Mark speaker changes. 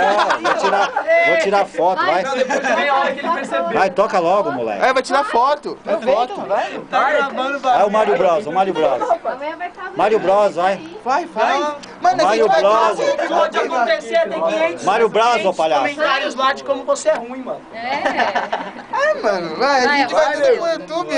Speaker 1: É, vou tirar, vou tirar foto, vai. Vai, toca logo, moleque.
Speaker 2: É, vai tirar foto. É foto.
Speaker 3: Tá gravando o
Speaker 1: É o Mario Bros, o Mario Bros.
Speaker 4: Amanhã vai estar
Speaker 1: Mario Bros, vai.
Speaker 2: Vai, vai. Mano, a
Speaker 1: Mario
Speaker 2: gente vai
Speaker 1: Bros.
Speaker 5: O que pode acontecer tem 500,
Speaker 1: Mario Bros, ô
Speaker 5: 500
Speaker 1: palhaço.
Speaker 5: comentários lá de como você é ruim, mano.
Speaker 4: É.
Speaker 2: É, mano, vai. A
Speaker 4: Vai,
Speaker 2: gente vai
Speaker 4: vai,
Speaker 2: pro YouTube.